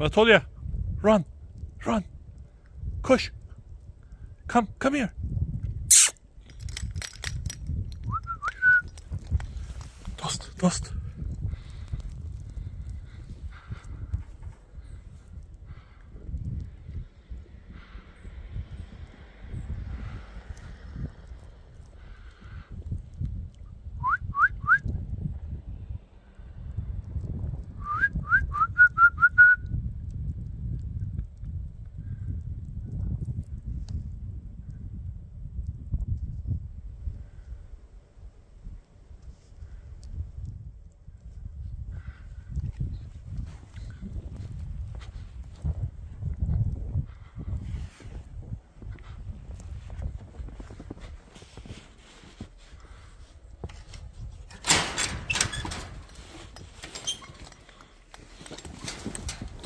Anatolia, run, run. Kush, come, come here. Dost, dost.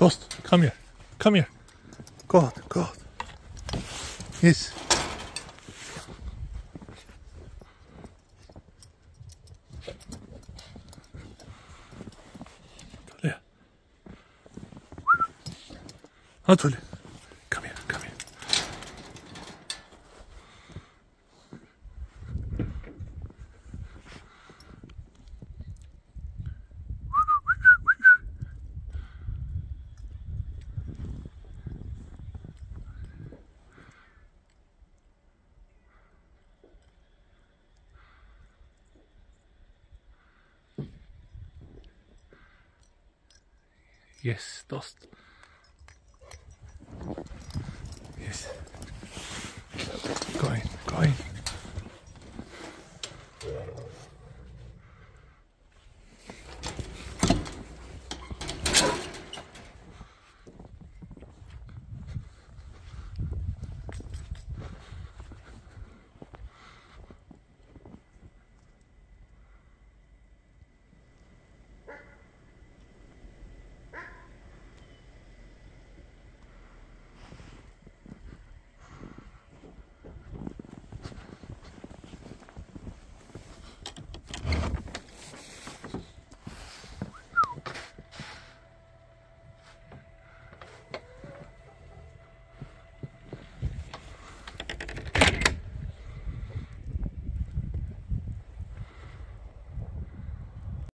Dost, come here. Come here. God, God. Yes. Anatolia. Anatolia. Yes, Dost. Yes. Go ahead.